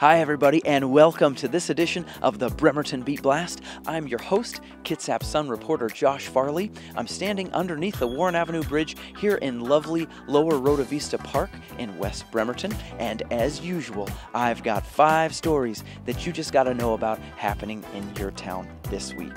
Hi, everybody, and welcome to this edition of the Bremerton Beat Blast. I'm your host, Kitsap Sun reporter Josh Farley. I'm standing underneath the Warren Avenue Bridge here in lovely Lower Rota Vista Park in West Bremerton, and as usual, I've got five stories that you just got to know about happening in your town this week.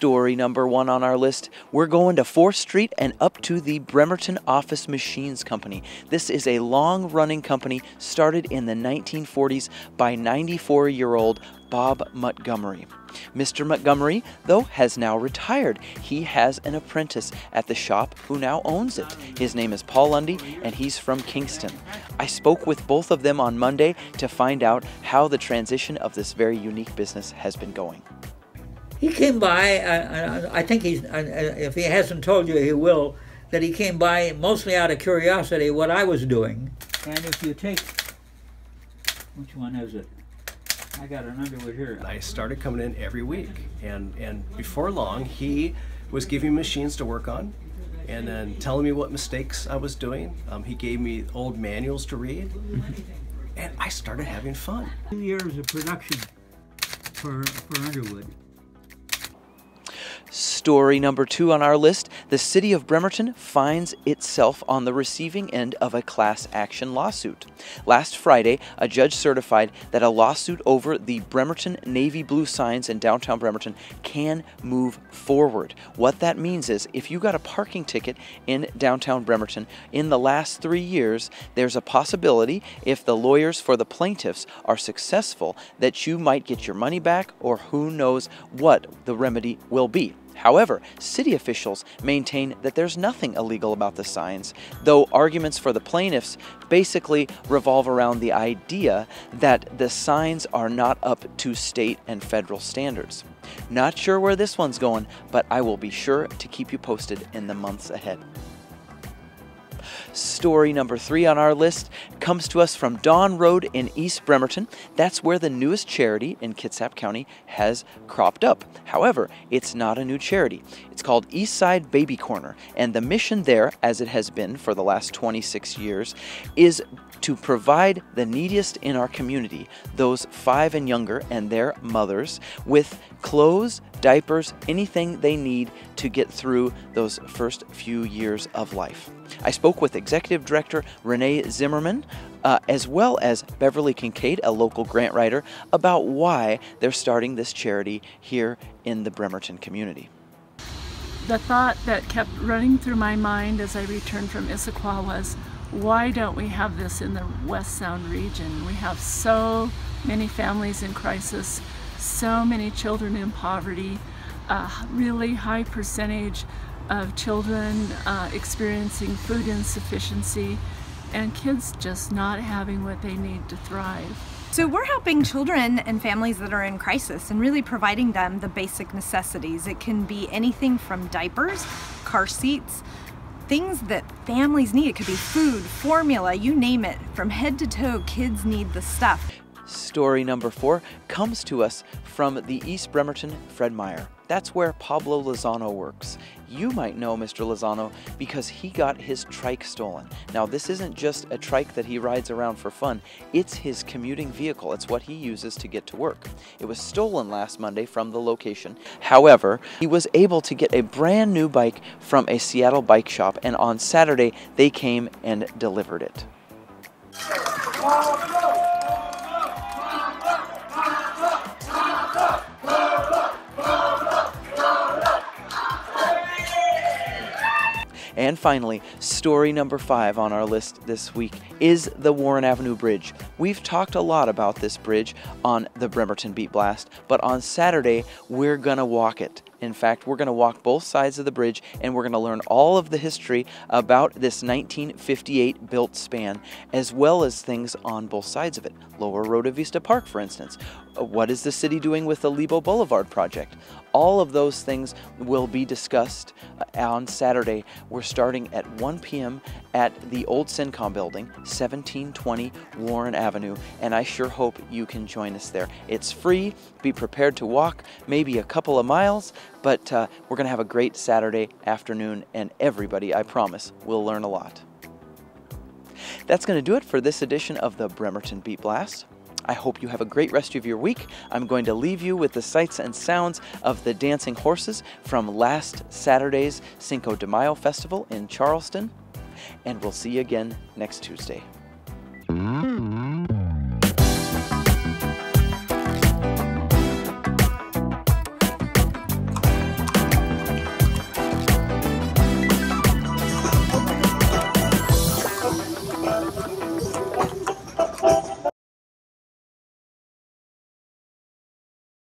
Story number one on our list, we're going to 4th Street and up to the Bremerton Office Machines Company. This is a long running company started in the 1940s by 94 year old Bob Montgomery. Mr. Montgomery, though, has now retired. He has an apprentice at the shop who now owns it. His name is Paul Lundy, and he's from Kingston. I spoke with both of them on Monday to find out how the transition of this very unique business has been going. He came by, uh, I think he's, uh, if he hasn't told you, he will, that he came by mostly out of curiosity what I was doing. And if you take, which one is it? I got an Underwood here. I started coming in every week, and, and before long, he was giving machines to work on and then telling me what mistakes I was doing. Um, he gave me old manuals to read, and I started having fun. Two years of production for, for Underwood. Story number two on our list the city of Bremerton finds itself on the receiving end of a class action lawsuit. Last Friday, a judge certified that a lawsuit over the Bremerton navy blue signs in downtown Bremerton can move forward. What that means is if you got a parking ticket in downtown Bremerton in the last three years, there's a possibility, if the lawyers for the plaintiffs are successful, that you might get your money back or who knows what the remedy will be. However, city officials maintain that there's nothing illegal about the signs, though arguments for the plaintiffs basically revolve around the idea that the signs are not up to state and federal standards. Not sure where this one's going, but I will be sure to keep you posted in the months ahead. Story number three on our list comes to us from Dawn Road in East Bremerton. That's where the newest charity in Kitsap County has cropped up. However, it's not a new charity. It's called Eastside Baby Corner, and the mission there, as it has been for the last 26 years, is to provide the neediest in our community, those five and younger and their mothers, with clothes, diapers, anything they need to get through those first few years of life. I spoke with Executive Director Renee Zimmerman, uh, as well as Beverly Kincaid, a local grant writer, about why they're starting this charity here in the Bremerton community. The thought that kept running through my mind as I returned from Issaquah was, why don't we have this in the West Sound region? We have so many families in crisis, so many children in poverty, a really high percentage of children uh, experiencing food insufficiency, and kids just not having what they need to thrive. So we're helping children and families that are in crisis and really providing them the basic necessities. It can be anything from diapers, car seats, things that families need. It could be food, formula, you name it. From head to toe, kids need the stuff. Story number four comes to us from the East Bremerton Fred Meyer. That's where Pablo Lozano works. You might know Mr. Lozano because he got his trike stolen. Now, this isn't just a trike that he rides around for fun, it's his commuting vehicle. It's what he uses to get to work. It was stolen last Monday from the location. However, he was able to get a brand new bike from a Seattle bike shop, and on Saturday, they came and delivered it. And finally, story number five on our list this week is the Warren Avenue Bridge. We've talked a lot about this bridge on the Bremerton Beat Blast, but on Saturday, we're to walk it. In fact, we're going to walk both sides of the bridge and we're going to learn all of the history about this 1958 built span, as well as things on both sides of it. Lower Rota Vista Park, for instance. what is the city doing with the Lebo Boulevard project? All of those things will be discussed uh, on Saturday. We're starting at 1 p.m. at the old Cencom building, 1720 Warren Avenue, and I sure hope you can join us there. It's free. Be prepared to walk maybe a couple of miles, but uh, we're going to have a great Saturday afternoon, and everybody, I promise, will learn a lot. That's going to do it for this edition of the Bremerton Beat Blast. I hope you have a great rest of your week. I'm going to leave you with the sights and sounds of the dancing horses from last Saturday's Cinco de Mayo Festival in Charleston, and we'll see you again next Tuesday.